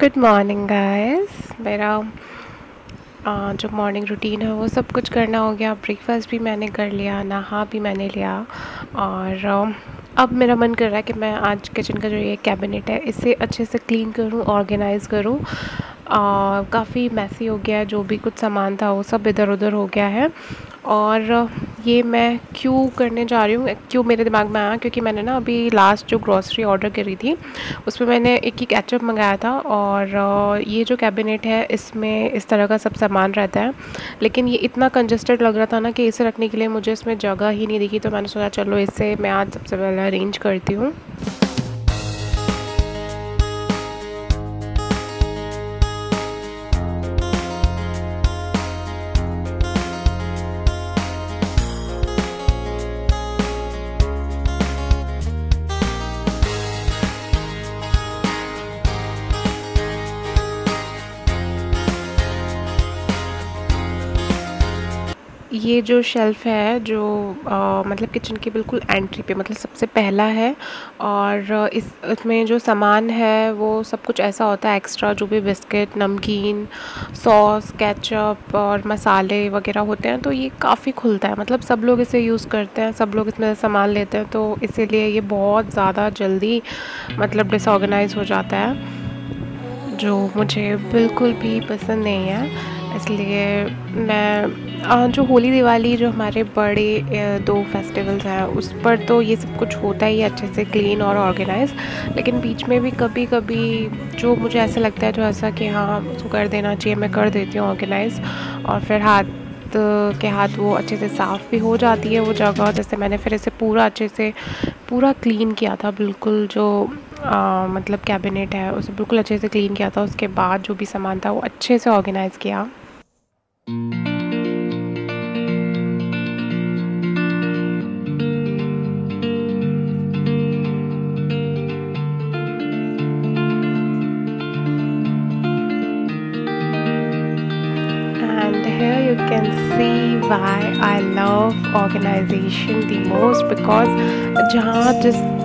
Good morning guys मेरा आ, जो morning routine है वो सब कुछ करना हो गया। ब्रेकफास्ट भी मैंने कर लिया नहा भी मैंने लिया। और अब मेरा मन कर रहा है कि मैं आज किचन का जो ये कैबिनेट है इसे अच्छे से क्लीन करूँ ऑर्गेनाइज़ करूँ। काफ़ी मैसी हो गया है जो भी कुछ सामान था वो सब इधर उधर हो गया है। और ये मैं क्यों करने जा रही हूँ, क्यों मेरे दिमाग में आया, क्योंकि मैंने ना अभी लास्ट जो ग्रॉसरी ऑर्डर करी थी, उसमें मैंने एक ही कैचअप मंगाया था और ये जो कैबिनेट है, इसमें इस तरह का सब सामान रहता है। लेकिन ये इतना कंजस्टेड लग रहा था ना कि इसे रखने के लिए मुझे इसमें जगह ही नहीं दिखी तो मैंने सोचा चलो इससे मैं आज सबसे पहले अरेंज करती हूँ। ये जो शेल्फ़ है जो आ, मतलब किचन की बिल्कुल एंट्री पे मतलब सबसे पहला है और इस इसमें जो सामान है वो सब कुछ ऐसा होता है एक्स्ट्रा जो भी बिस्किट नमकीन सॉस केचप और मसाले वगैरह होते हैं तो ये काफ़ी खुलता है। मतलब सब लोग इसे यूज़ करते हैं सब लोग इसमें सामान लेते हैं तो इसीलिए ये बहुत ज़्यादा जल्दी मतलब डिसऑर्गेनाइज हो जाता है जो मुझे बिल्कुल भी पसंद नहीं है। इसलिए मैं जो होली दिवाली जो हमारे बड़े दो फेस्टिवल्स हैं उस पर तो ये सब कुछ होता ही अच्छे से क्लीन और ऑर्गेनाइज लेकिन बीच में भी कभी कभी जो मुझे ऐसा लगता है जो ऐसा कि हाँ उसको कर देना चाहिए मैं कर देती हूँ ऑर्गेनाइज और फिर हाथ के हाथ वो अच्छे से साफ़ भी हो जाती है वो जगह जैसे मैंने फिर इसे पूरा अच्छे से पूरा क्लीन किया था बिल्कुल जो आ, मतलब कैबिनेट है उसे बिल्कुल अच्छे से क्लीन किया था उसके बाद जो भी सामान था वो अच्छे से ऑर्गेनाइज़ किया। you can see why I love organization the most because जहाँ जिस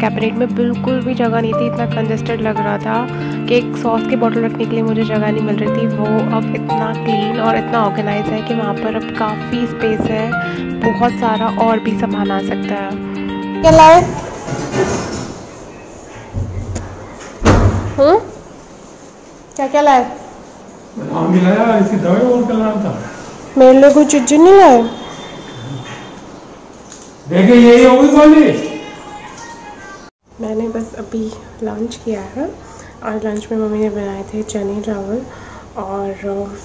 कैबिनेट में बिल्कुल भी जगह नहीं थी इतना कंजस्टेड लग रहा था कि एक सॉस की बोतल रखने के लिए मुझे जगह नहीं मिल रही थी। वो अब इतना क्लीन और इतना ऑर्गेनाइज है कि वहाँ पर अब काफ़ी स्पेस है बहुत सारा और भी सामान आ सकता है। क्या लाए हम्म? क्या क्या लाए? था? मेरे लिए कोई चीज़ नहीं लाए। देखे यही होगी वाली मैंने बस अभी लंच किया है आज लंच में मम्मी ने बनाए थे चने चावल और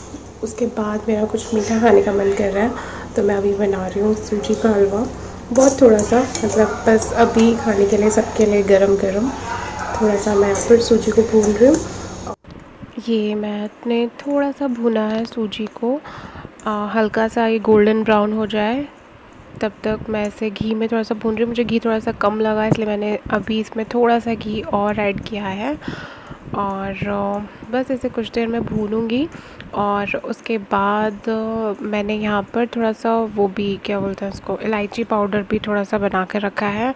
उसके बाद मेरा कुछ मीठा खाने का मन कर रहा है तो मैं अभी बना रही हूँ सूजी का हलवा। बहुत थोड़ा सा मतलब बस अभी खाने के लिए सबके लिए गरम गरम थोड़ा सा मैं फिर सूजी को भून रही हूँ। ये मैंने थोड़ा सा भुना है सूजी को। आ, हल्का सा ये गोल्डन ब्राउन हो जाए तब तक मैं इसे घी में थोड़ा सा भून रही हूँ। मुझे घी थोड़ा सा कम लगा, इसलिए मैंने अभी इसमें थोड़ा सा घी और ऐड किया है। और बस इसे कुछ देर में भूनूँगी। और उसके बाद मैंने यहाँ पर थोड़ा सा वो भी, क्या बोलते हैं उसको, इलायची पाउडर भी थोड़ा सा बना कर रखा है।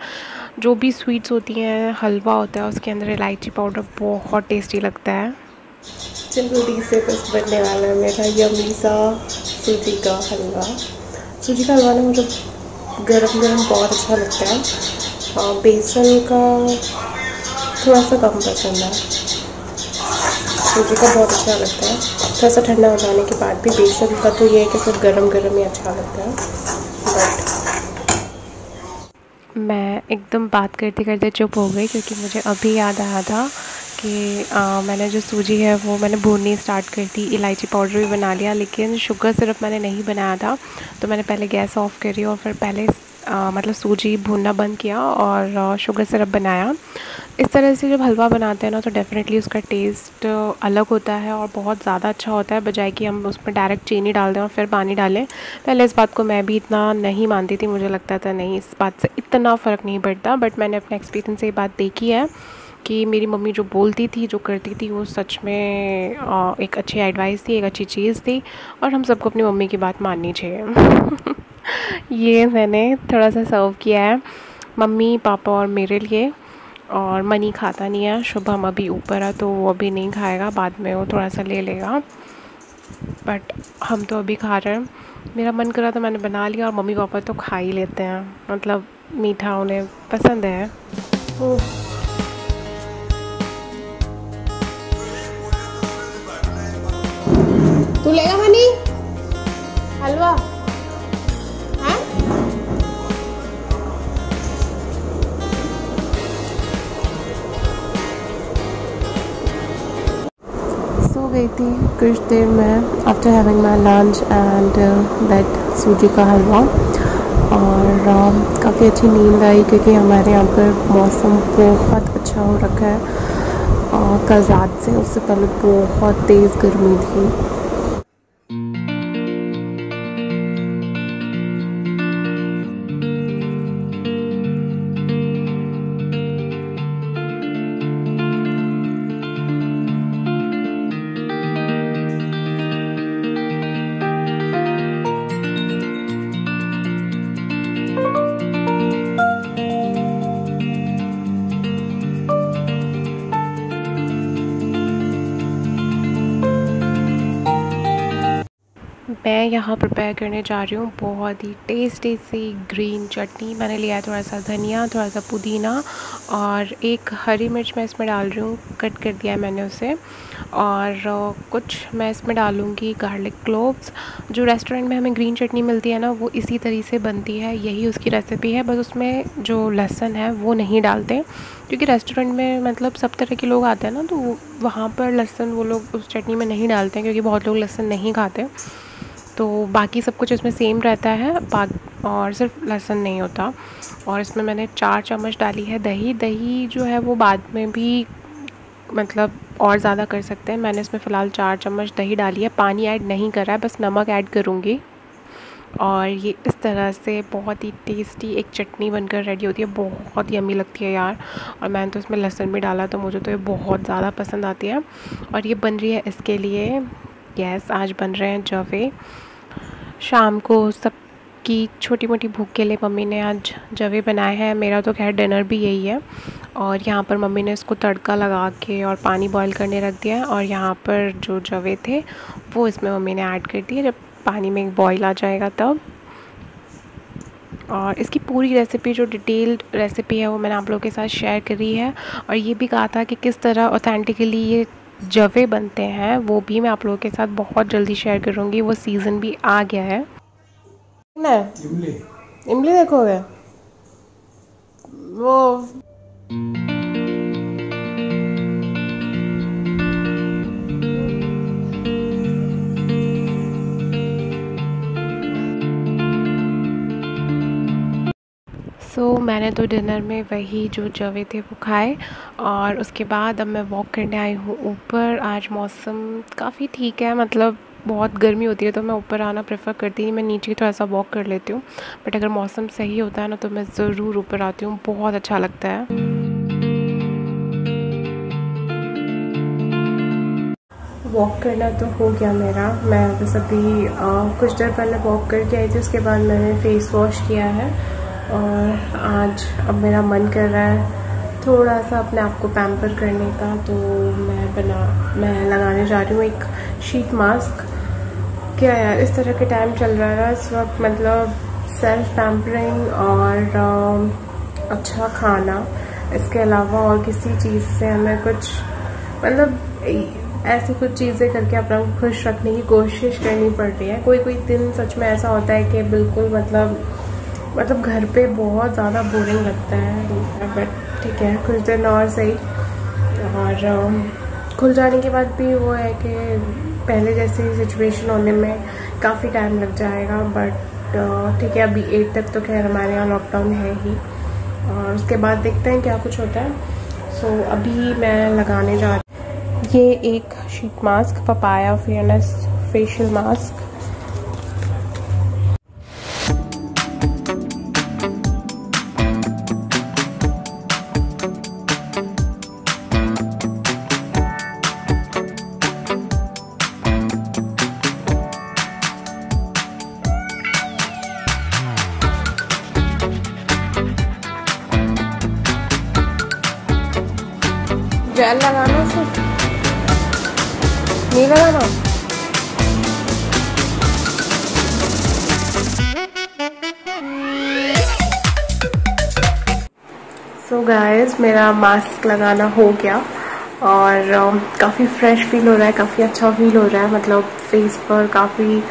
जो भी स्वीट्स होती हैं, हलवा होता है, उसके अंदर इलायची पाउडर बहुत टेस्टी लगता है। जल्दी से बस बनने वाला है मेरा यमी सा सूजी का हलवा। सूजी का हलवा ना मुझे गरम गरम बहुत अच्छा लगता है। और बेसन का थोड़ा सा कम पसंद है सूजी का बहुत अच्छा लगता है। थोड़ा सा ठंडा हो जाने के बाद भी बेसन का तो ये है कि सिर्फ़ गरम गरम ही अच्छा लगता है। बट मैं एकदम बात करते करते चुप हो गई क्योंकि मुझे अभी याद आया था कि आ, मैंने जो सूजी है वो मैंने भूननी स्टार्ट कर दी इलायची पाउडर भी बना लिया लेकिन शुगर सिरप मैंने नहीं बनाया था। तो मैंने पहले गैस ऑफ़ करी और फिर पहले आ, मतलब सूजी भूनना बंद किया और शुगर सिरप बनाया। इस तरह से जब हलवा बनाते हैं ना तो डेफ़िनेटली उसका टेस्ट अलग होता है और बहुत ज़्यादा अच्छा होता है बजाय कि हम उसमें डायरेक्ट चीनी डाल दें और फिर पानी डालें। पहले इस बात को मैं भी इतना नहीं मानती थी मुझे लगता था नहीं इस बात से इतना फ़र्क नहीं पड़ता बट मैंने अपने एक्सपीरियंस से ये बात देखी है। कि मेरी मम्मी जो बोलती थी, जो करती थी, वो सच में एक अच्छी एडवाइस थी, एक अच्छी चीज़ थी और हम सबको अपनी मम्मी की बात माननी चाहिए। ये मैंने थोड़ा सा सर्व किया है मम्मी, पापा और मेरे लिए और मनी खाता नहीं है। शुभम अभी ऊपर है तो वो अभी नहीं खाएगा, बाद में वो थोड़ा सा ले लेगा। बट हम तो अभी खा रहे हैं। मेरा मन करा तो मैंने बना लिया और मम्मी पापा तो खा ही लेते हैं। मतलब मीठा उन्हें पसंद है। तू लेगा मनी? हलवा। गई थी कुछ देर में after having my lunch and that सूजी का हलवा और uh, काफ़ी अच्छी नींद आई क्योंकि हमारे यहाँ पर मौसम बहुत अच्छा हो रखा है। और कल रात से उससे पहले बहुत तेज़ गर्मी थी। मैं यहाँ प्रिपेयर करने जा रही हूँ। बहुत ही टेस्टी सी ग्रीन चटनी मैंने लिया है थोड़ा सा धनिया थोड़ा सा पुदीना और एक हरी मिर्च मैं इसमें डाल रही हूँ। कट कर दिया है मैंने उसे और कुछ मैं इसमें डालूँगी गार्लिक क्लोव्स जो रेस्टोरेंट में हमें ग्रीन चटनी मिलती है ना, वो इसी तरीके से बनती है। यही उसकी रेसिपी है, बस उसमें जो लहसन है, वो नहीं डालते। क्योंकि रेस्टोरेंट में मतलब सब तरह के लोग आते हैं ना तो वहाँ पर लहसन वो लोग उस चटनी में नहीं डालते हैं, क्योंकि बहुत लोग लहसन नहीं खाते। तो बाकी सब कुछ इसमें सेम रहता है। और सिर्फ़ लहसुन नहीं होता। और इसमें मैंने चार चम्मच डाली है दही। दही जो है वो बाद में भी मतलब और ज़्यादा कर सकते हैं। मैंने इसमें फ़िलहाल चार चम्मच दही डाली है। पानी ऐड नहीं कर रहा है, बस नमक ऐड करूँगी। और ये इस तरह से बहुत ही टेस्टी एक चटनी बनकर रेडी होती है। बहुत यमी लगती है यार। और मैंने तो इसमें लहसुन भी डाला तो मुझे तो ये बहुत ज़्यादा पसंद आती है। और ये बन रही है इसके लिए गैस आज बन रहे हैं जवे। शाम को सबकी छोटी मोटी भूख के लिए मम्मी ने आज जवे बनाए हैं। मेरा तो खैर डिनर भी यही है। और यहाँ पर मम्मी ने इसको तड़का लगा के और पानी बॉईल करने रख दिया है। और यहाँ पर जो जवे थे, वो इसमें मम्मी ने ऐड कर दिए। जब पानी में बॉईल आ जाएगा तब। और इसकी पूरी रेसिपी जो डिटेल्ड रेसिपी है, वो मैंने आप लोगों के साथ शेयर करी है। और ये भी कहा था कि किस तरह ऑथेंटिकली ये जवे बनते हैं वो भी मैं आप लोगों के साथ बहुत जल्दी शेयर करूँगी। वो सीज़न भी आ गया है? इमली। इमली देखोगे? वो मैंने तो डिनर में वही जो जवे थे वो खाए और उसके बाद अब मैं वॉक करने आई हूँ ऊपर। आज मौसम काफ़ी ठीक है मतलब बहुत गर्मी होती है तो मैं ऊपर आना प्रेफर करती नहीं मैं नीचे थोड़ा सा वॉक कर लेती हूँ। बट अगर मौसम सही होता है ना तो मैं ज़रूर ऊपर आती हूँ बहुत अच्छा लगता है। वॉक करना तो हो गया मेरा। मैं बस अभी आ, कुछ देर पहले वॉक करके आई थी उसके बाद मैंने फ़ेस वॉश किया है। और आज अब मेरा मन कर रहा है थोड़ा सा अपने आप को पैम्पर करने का तो मैं बना, मैं लगाने जा रही हूँ एक शीट मास्क क्या यार, इस तरह के टाइम चल रहा है इस वक्त मतलब सेल्फ पैम्परिंग और अच्छा खाना। इसके अलावा और किसी चीज़ से हमें कुछ मतलब ऐसी कुछ चीज़ें करके अपना खुश रखने की कोशिश करनी पड़ रही है। कोई कोई दिन सच में ऐसा होता है कि बिल्कुल मतलब मतलब घर पे बहुत ज़्यादा बोरिंग लगता है। बट ठीक है कुछ दिन और सही। और खुल जाने के बाद भी वो है कि पहले जैसी सिचुएशन होने में काफ़ी टाइम लग जाएगा। बट ठीक है अभी एट तक तो खैर हमारे यहाँ लॉकडाउन है ही। और उसके बाद देखते हैं क्या कुछ होता है। सो so, अभी मैं लगाने जा रही ये एक sheet mask papaya fairness facial mask gel लगाना सिर्फ़ नहीं लगाना सो गाइस मेरा मास्क लगाना हो गया और काफ़ी फ्रेश फील हो रहा है, काफ़ी अच्छा फील हो रहा है मतलब फेस पर काफ़ी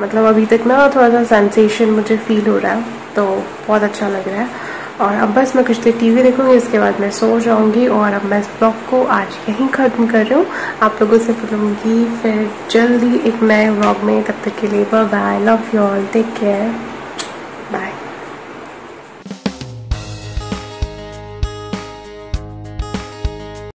मतलब अभी तक ना थोड़ा सा सेंसेशन मुझे फील हो रहा है तो बहुत अच्छा लग रहा है। और अब बस मैं कुछ देर टीवी देखूँगी इसके बाद मैं सो जाऊँगी और अब मैं इस ब्लॉग को आज यहीं ख़त्म कर रही हूँ। आप लोगों से बोलूँगी फिर जल्दी एक नए ब्लॉग में, तब तक के लिए bye love you all take care